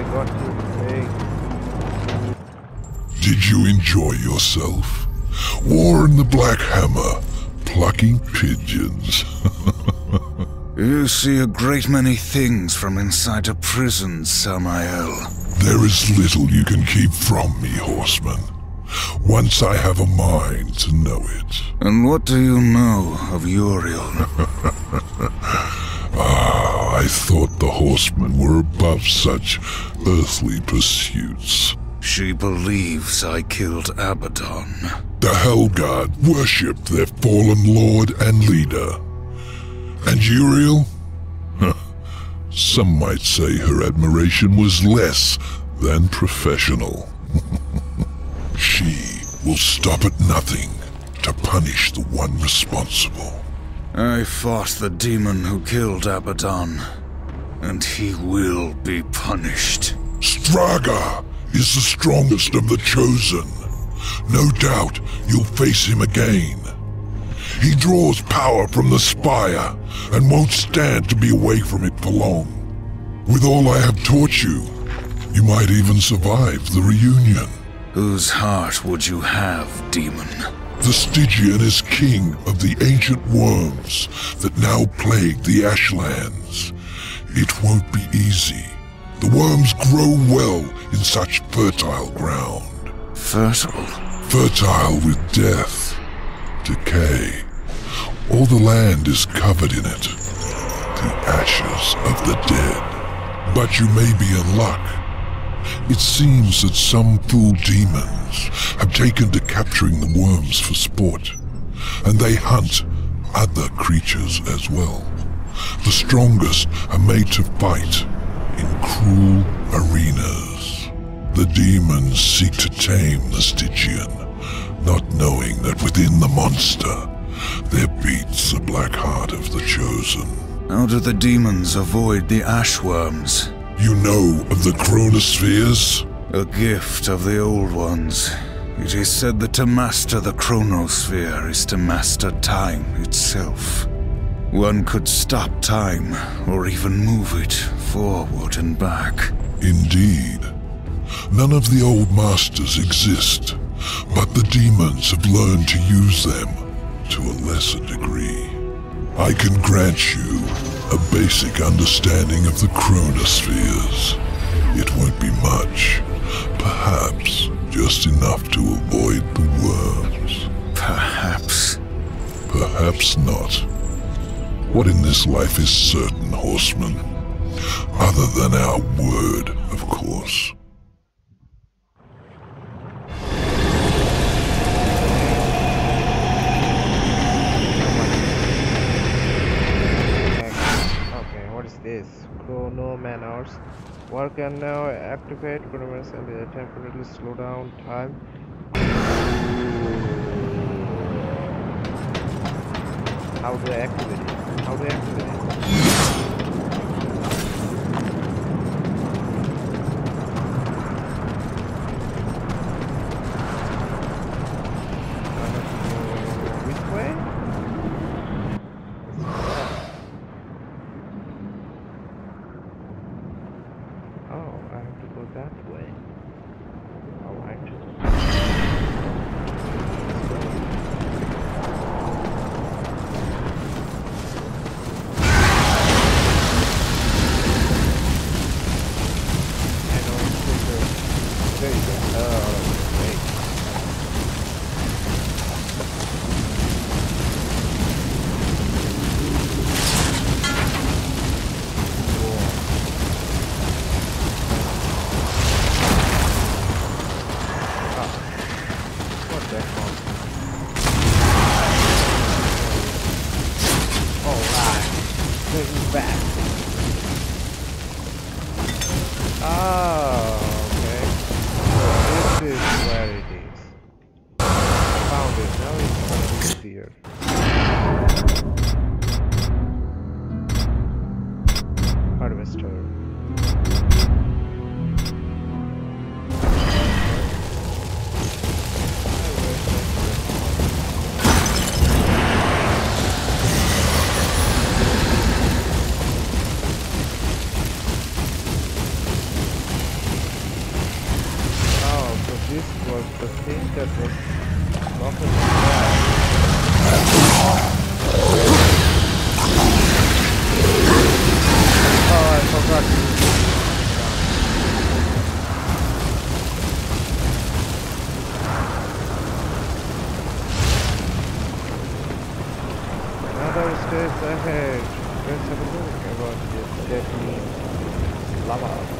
I got you. Hey. Did you enjoy yourself? War in the Black Hammer, plucking pigeons. You see a great many things from inside a prison, Samael. there is little you can keep from me, horseman. Once I have a mind to know it. And what do you know of Uriel? Ah, I thought the horsemen were above such earthly pursuits. She believes I killed Abaddon. The Hellguard worshipped their fallen lord and leader. And Uriel? Huh. Some might say her admiration was less than professional. she will stop at nothing to punish the one responsible. I fought the demon who killed Abaddon, and he will be punished. Straga is the strongest of the chosen. No doubt you'll face him again. He draws power from the spire and won't stand to be away from it for long. With all I have taught you, you might even survive the reunion. Whose heart would you have, demon? The Stygian is king of the ancient worms that now plague the Ashlands. It won't be easy. The worms grow well in such fertile ground. Fertile? Fertile with death, decay. All the land is covered in it. The ashes of the dead. But you may be in luck. It seems that some fool demons have taken to capturing the worms for sport, and they hunt other creatures as well. The strongest are made to fight in cruel arenas. The demons seek to tame the Stygian, not knowing that within the monster there beats the black heart of the chosen. How do the demons avoid the ashworms? You know of the chronospheres? A gift of the old ones. It is said that to master the chronosphere is to master time itself. One could stop time, or even move it forward and back. Indeed. None of the old masters exist, but the demons have learned to use them to a lesser degree. I can grant you a basic understanding of the chronospheres. Perhaps not. What in this life is certain, horseman? Other than our word, of course. Okay, what is this? Chrono Manors. War can now activate chronometers and temporarily slow down time. How do I activate it? How I activate it? Uh, Which way? Oh, I have to go that way. Alright. I know it's just a very good. Oh, great. What the hell? Oh, Alright. Bring me back. Oh, was the thing that was blocking the path. Oh, I forgot. Another stage ahead. Let's have a look about this deadly lava.